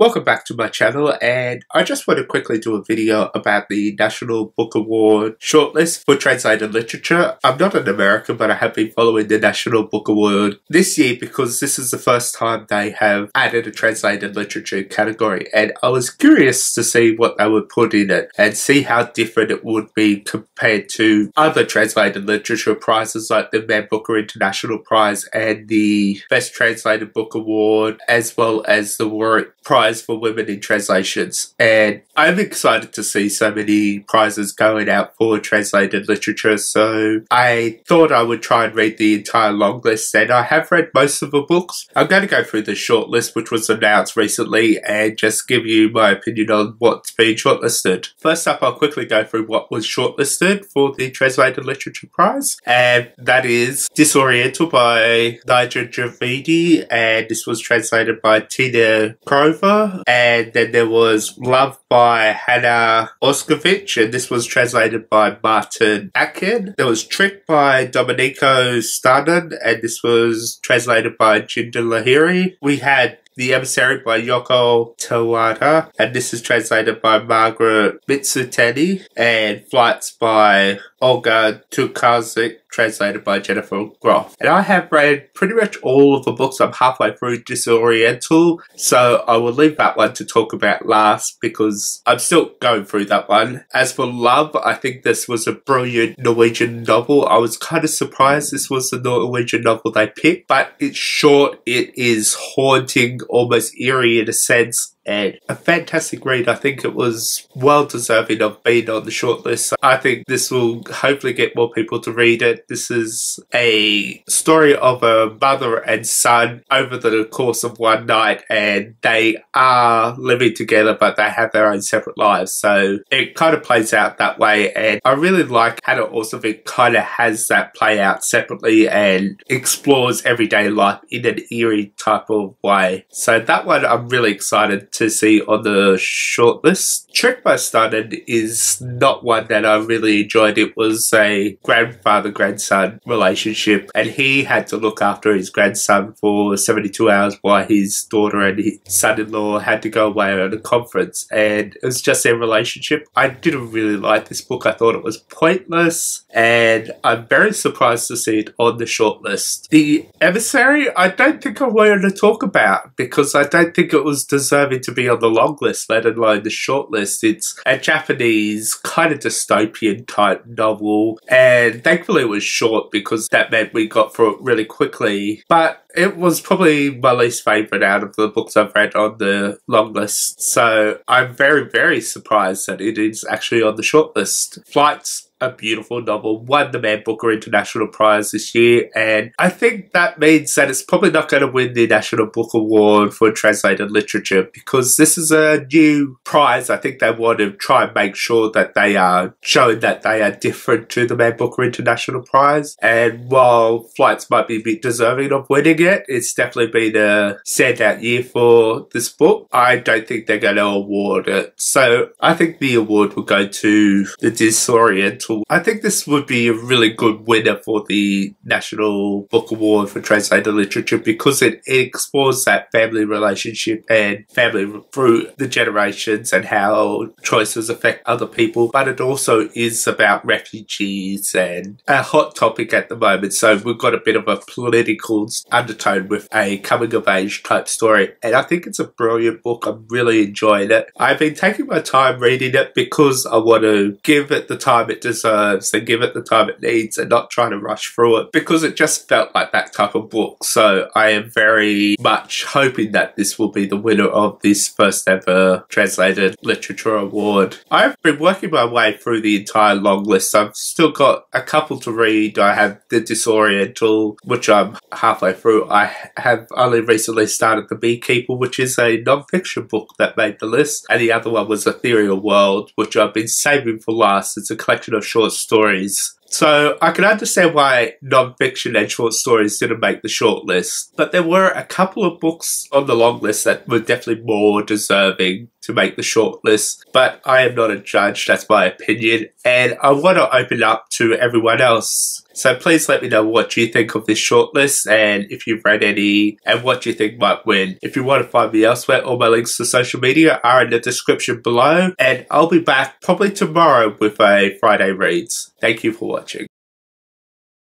Welcome back to my channel and I just want to quickly do a video about the National Book Award shortlist for translated literature. I'm not an American but I have been following the National Book Award this year because this is the first time they have added a translated literature category and I was curious to see what they would put in it and see how different it would be compared to other translated literature prizes like the Man Booker International Prize and the Best Translated Book Award as well as the Warwick Prize prize for women in translations. And I'm excited to see so many prizes going out for translated literature. So I thought I would try and read the entire long list, and I have read most of the books. I'm going to go through the short list, which was announced recently, and just give you my opinion on what's been shortlisted. First up, I'll quickly go through what was shortlisted for the Translated Literature Prize, and that is Disoriental by Négar Djavadi, and this was translated by Tina And then there was Love by Hanne Ørstavik, and this was translated by Martin Aitken. There was Trick by Domenico Starnone, and this was translated by Jhumpa Lahiri. We had the Emissary by Yoko Tawada, and this is translated by Margaret Mitsutani, and Flights by Olga Tokarczuk, translated by Jennifer Croft. And I have read pretty much all of the books. I'm halfway through Disoriental, so I will leave that one to talk about last because I'm still going through that one. As for Love, I think this was a brilliant Norwegian novel. I was kind of surprised this was the Norwegian novel they picked, but it's short, it is haunting, almost eerie in a sense, a fantastic read. I think it was well deserving of being on the shortlist. I think this will hopefully get more people to read it. This is a story of a mother and son over the course of one night, and they are living together, but they have their own separate lives. So it kind of plays out that way, and I really like Hanne Ørstavik kind of has that play out separately and explores everyday life in an eerie type of way. So that one I'm really excited to see on the shortlist. Trick by Starnone is not one that I really enjoyed. It was a grandfather grandson relationship, and he had to look after his grandson for 72 hours while his daughter and his son in law had to go away on a conference. And it was just their relationship. I didn't really like this book. I thought it was pointless, and I'm very surprised to see it on the shortlist. The Emissary, I don't think I wanted to talk about because I don't think it was deserving to be on the long list, let alone the short It's a Japanese kind of dystopian type novel, and thankfully it was short because that meant we got through it really quickly. But it was probably my least favourite out of the books I've read on the long list. So I'm very, very surprised that it is actually on the short list. Flights a beautiful novel, won the Man Booker International Prize this year, and I think that means that it's probably not going to win the National Book Award for Translated Literature because this is a new prize. I think they want to try and make sure that they are showing that they are different to the Man Booker International Prize. And while Flights might be a bit deserving of winning it, it's definitely been a standout year for this book. I don't think they're going to award it. So I think the award will go to The Disorient I think this would be a really good winner for the National Book Award for Translated Literature because it, it explores that family relationship and family through the generations and how choices affect other people. But it also is about refugees and a hot topic at the moment. So we've got a bit of a political undertone with a coming of age type story. And I think it's a brilliant book. I'm really enjoying it. I've been taking my time reading it because I want to give it the time it deserves deserves and give it the time it needs and not trying to rush through it because it just felt like that type of book. So I am very much hoping that this will be the winner of this first ever translated literature award. I've been working my way through the entire long list. I've still got a couple to read. I have The Disoriental, which I'm halfway through. I have only recently started The Beekeeper, which is a non-fiction book that made the list. And the other one was Aetherial World, which I've been saving for last. It's a collection of short stories. So I can understand why non-fiction and short stories didn't make the short list, but there were a couple of books on the long list that were definitely more deserving to make the shortlist, but I am not a judge, that's my opinion, and I want to open up to everyone else. So please let me know what you think of this shortlist and if you've read any and what you think might win. If you want to find me elsewhere, all my links to social media are in the description below and I'll be back probably tomorrow with a Friday Reads. Thank you for watching.